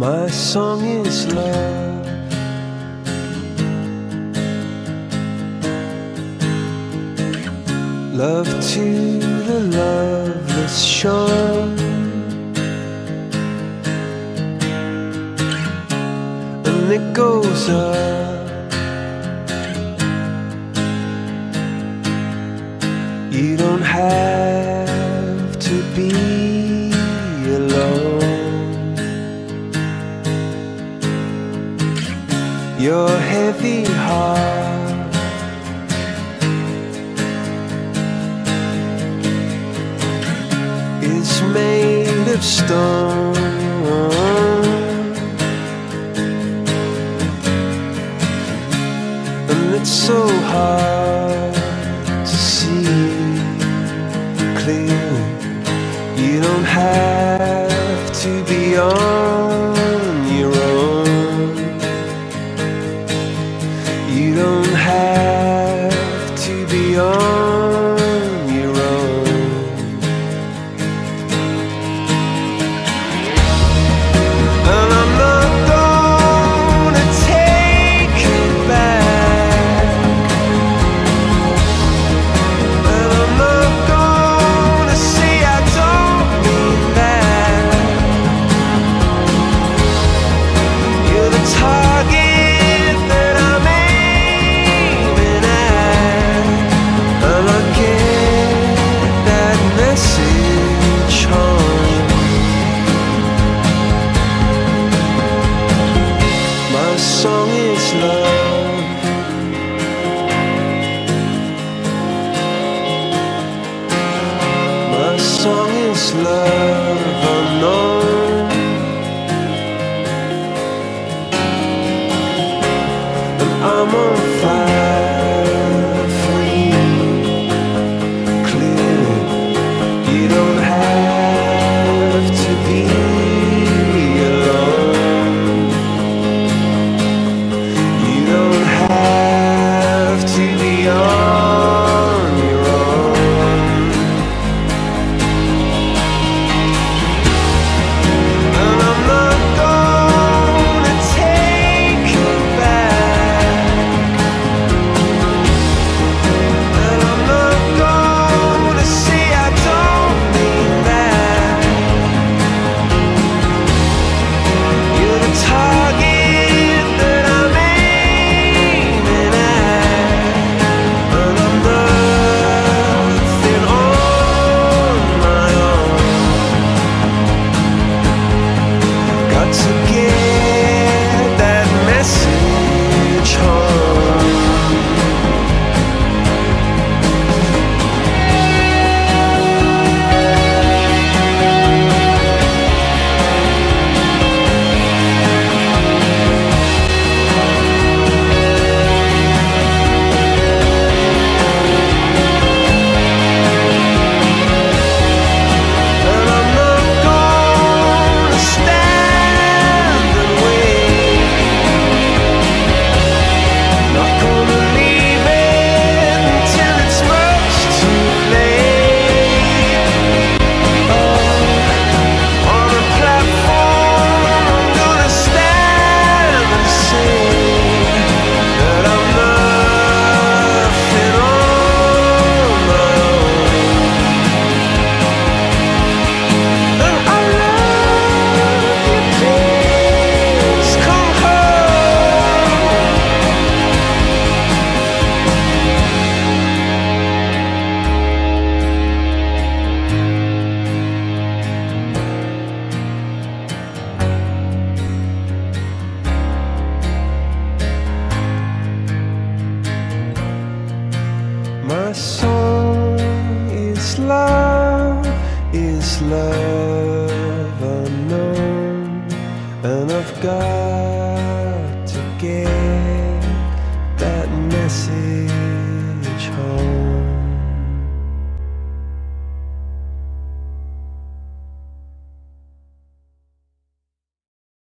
My song is love. Love to the loveless shore. And it goes up. You don't have to be alone. your heavy heart. is made of stone. And it's so hard to see clearly. You don't have to be on. this love alone. And I'm on fire. to song is love, is love.